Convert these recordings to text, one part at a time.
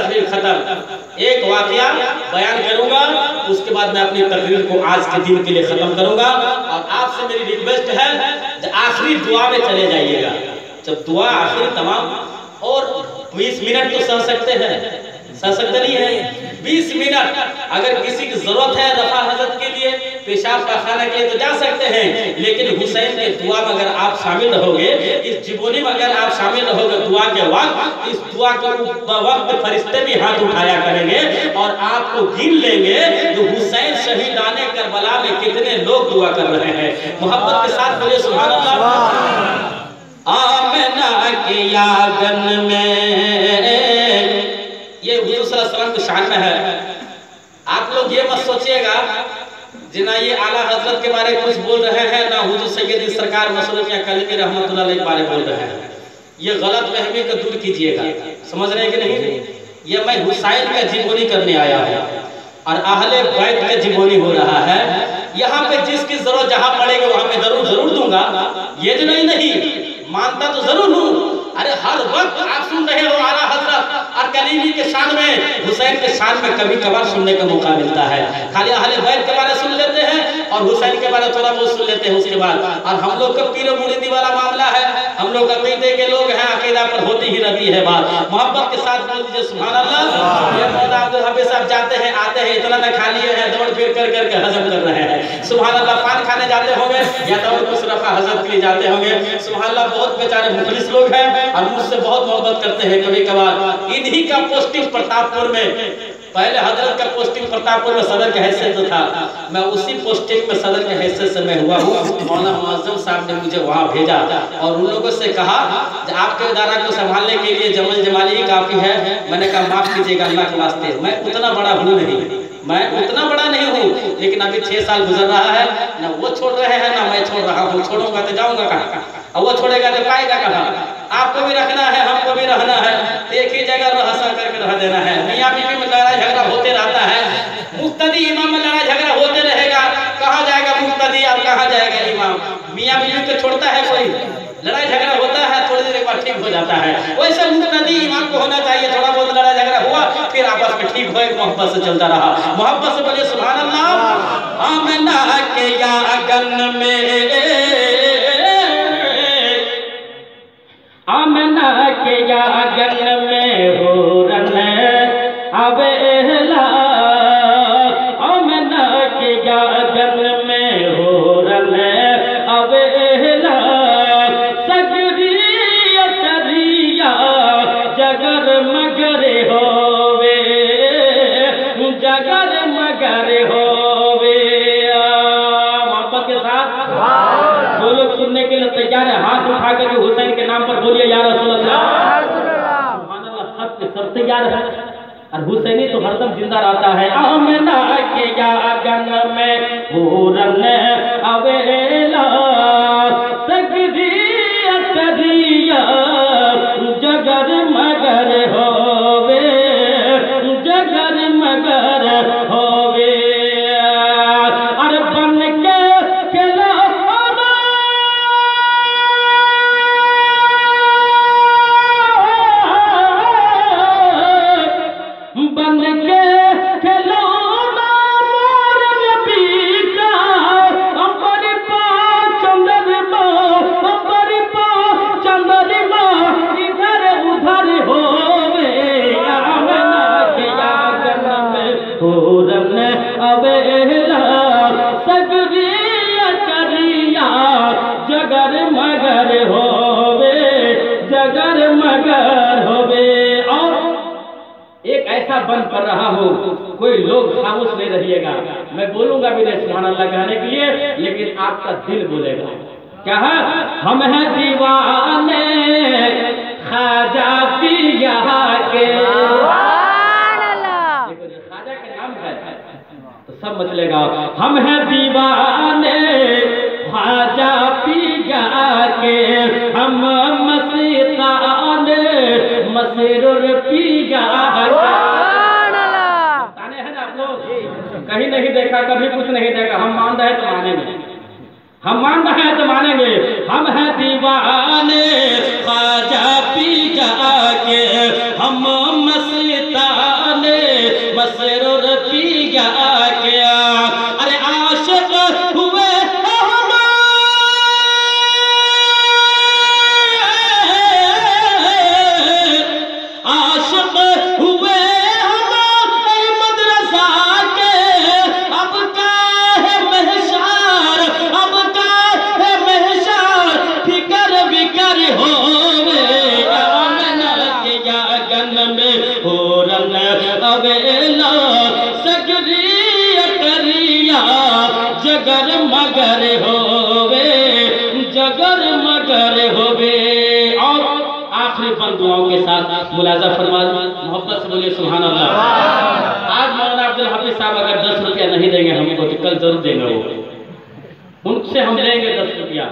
तकरीर खत्म। एक वाकया बयान करूँगा, उसके बाद मैं अपनी तकरीर को आज के दिन के लिए खत्म करूँगा। और आपसे मेरी रिक्वेस्ट है आखिरी दुआ में चले जाइएगा। जब दुआ आखिरी तमाम, और 20 मिनट तो सह सकते हैं। सह सकते नहीं है? 20 मिनट। अगर किसी की ज़रूरत है रफा हज़रत के लिए पेशाब पाखाना के लिए तो जा सकते हैं, लेकिन हुसैन के दुआ में अगर आप शामिल रहोगे, इस जीवनी में अगर आप शामिल रहोगे दुआ के वक्त, इस दुआ के वक्त फरिश्ते भी हाथ उठाया करेंगे और आपको गिन लेंगे तो हुसैन शहीदाने करबला में कितने लोग दुआ कर रहे हैं। मोहब्बत के साथ बोले सुभान आमना के यागन में। ये हुजूर सल्लल्लाहु अलैहि वसल्लम की शान में है। आप लोग ये मत सोचिएगा जिना ये आला हज़रत के बारे में कुछ बोल रहे हैं, ना हुजूर सैयद सरकार मसरूम या कलीमी रहमतुल्लाह के बारे में बोल रहे हैं। ये गलत फहमी को दूर कीजिएगा। समझ रहे हैं कि नहीं? ये मैं हुसैन का जीवनी करने आया हूँ और अहले बैत का जीवनी हो रहा है। यहाँ पे जिसकी ज़रूरत जहाँ पड़ेगा, वहाँ पे ज़रूर ज़रूर दूँगा। ये जो नहीं नहीं, मानता तो ज़रूर हूँ। अरे हर वक्त आप सुन रहे हो, आला और करीबी के शान में हुसैन के शान में कभी कभार सुनने का मौका मिलता है। खाली अहले बैत के बारे सुन लेते हैं और हुसैन के बारे थोड़ा बहुत सुन लेते हैं उसके बाद। और हम लोग का पीर मुरीदी वाला मामला है। हम लोग अकीदे के लोग हैं अकीदा पर होती ही रहती है बात। मोहब्बत के साथ बोल दीजिए सुभान अल्लाह। ये मौला अब्दुल हफीज साहब जाते हैं आते हैं, इतना न खा लिए हैं, दौड़ फिर कर करके हजम कर रहे हैं। सुभान अल्लाह पान खाने जाते होंगे या दौड़ कुछ रफा हजम के लिए जाते होंगे। सुभान अल्लाह बहुत बेचारे मुखलिस लोग हैं और मुझसे बहुत मोहब्बत करते हैं कभी कभार। इन्हीं का पोस्टिंग प्रतापपुर में, पहले हज़रत का पोस्टिंग प्रतापपुर में सदर के हैसियत था। मैं उसी पोस्टिंग में सदर के हैसियत से मैं हुआ हूँ। मौलाना मुआज्जम साहब ने मुझे वहाँ भेजा और उन लोगों से कहा आपके इदारा को संभालने के लिए जमल जमाली ही काफ़ी है। मैंने कहा, माफ़ कीजिएगा, अल्लाह के वास्ते। मैं उतना बड़ा हूँ नहीं। मैं उतना बड़ा नहीं हूँ, लेकिन अभी छह साल गुजर रहा है, ना वो छोड़ रहे हैं, ना मैं छोड़ रहा हूँ। छोड़ूँगा तो जाऊँगा कहाँ? और वो छोड़ेगा तो पाएगा कहाँ? आपको भी रखना है, हमको भी रहना है। एक ही जगह रह रहसा करके रह देना है। मियाँ बीवी में लड़ाई झगड़ा होते रहता है। मुक्तदी इमाम में लड़ाई झगड़ा होते रहेगा। कहाँ जाएगा मुक्तदी और कहाँ जाएगा इमाम? मियाँ बीवी को छोड़ता है कोई? लड़ाई झगड़ा होता है, थोड़ी देर बाद ठीक हो जाता है। वैसे मुक्तदी इमाम को होना चाहिए, थोड़ा बहुत लड़ाई झगड़ा हुआ फिर आपस में ठीक हो मोहब्बत से चलता रहा। मोहब्बत से बोले सुबह अल्लाह हम ना के या अगन में तैयार है हाथ उठा कर हुसैन के नाम पर बोलिए यार अल्लाह सब तैयार है। और हुसैनी तो हरदम ज़िंदा रहता है। के या गन में पूरन अवेला सगरिया मगर होवे और एक ऐसा बन कर रहा हो कोई लोग खामोश नहीं रहिएगा। मैं बोलूँगा भी नहीं अल्लाह कहने के लिए लेकिन आपका दिल बोलेगा। क्या है हम हैं दीवाने खाजा पिया के। खाजा के नाम है तो सब मचलेगा हम हैं दीवाने खाजा पिया के। हम के ताने हैं ना आप लोग कहीं नहीं देखा कभी कुछ नहीं देखा। हम मान रहे तो मानेंगे। हम मान रहे हैं तो मानेंगे। हम हैं दीवाने ख्वाजा पी जाके हम मस्ताने मसरूर पी जाके जगर मगर होवे जगर मगर होवे। और आखिरी बंद दुआओं के साथ मुलाजा फरमा मोहब्बत से बोलिए सुभान अल्लाह आज मौलाना अब्दुल हाफिज साहब अगर दस रुपया नहीं देंगे हमको तो कल ज़रूर देंगे वो। उनसे हम लेंगे दस रुपया।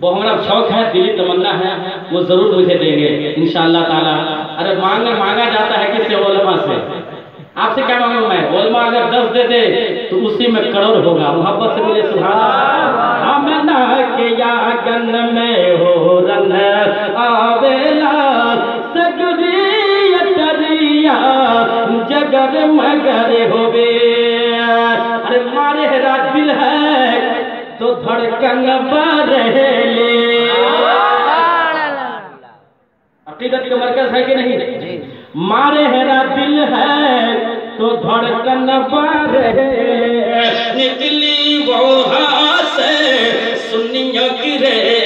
वो हमारा शौक है दिली तमन्ना है वो ज़रूर मुझे देंगे इन ताला। अरे मांग मांगा जाता है किससे ओलमा से। आपसे क्या मांगू मैं अगर दस दे दे तो उसी में करोड़ होगा। मोहब्बत से बोले सुभान। हम ना के या में हो रन आवेला तरिया जगर मगर होवे। अरे मारे हेरा दिल है तो धड़कन बरहले अकीदत का मरकज है कि नहीं? मारे हेरा दिल है तो धड़कन पर निकली वो हाथ सुनिया गिरेले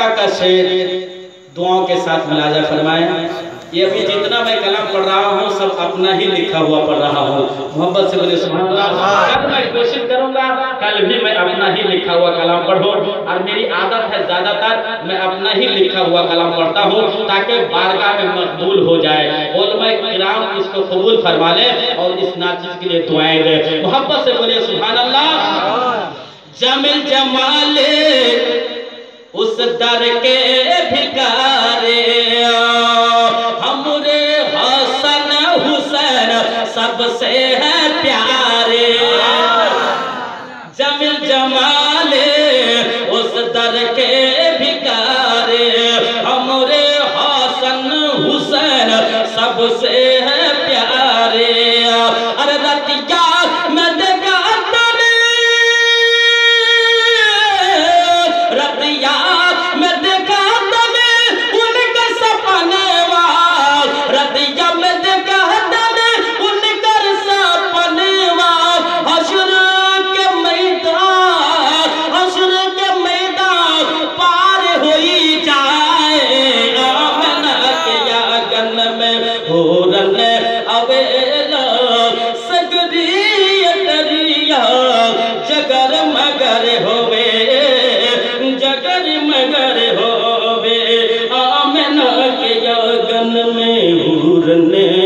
मक्का का शेर दुआओं के साथ मुलाजा फरमाए। ये अभी जितना मैं कलाम पढ़ रहा हूँ, सब अपना ही लिखा हुआ पढ़ रहा हूँ। मोहब्बत से बोले मैं कोशिश करूँगा, कल भी मैं अपना ही लिखा हुआ कलाम पढ़ूं। और मेरी आदत है ज़्यादातर, मैं अपना ही लिखा हुआ कलाम पढ़ता हूँ, ताकि बारगाह में मकबूल हो जाए। ओलमा किराम इसको कबूल फरमा ले और इस नाचिज के लिए दुआएँ दे। मोहब्बत से बोले सुबह जमिल जमाले उस दर के भिकारे हमरे हसन हुसैन सबसे है प्यारे। जमिल जमाले उस दर के भिकारे हमरे हसन हुसैन सबसे है मगर जगर मगर होवे। आमना के या गन में हूरने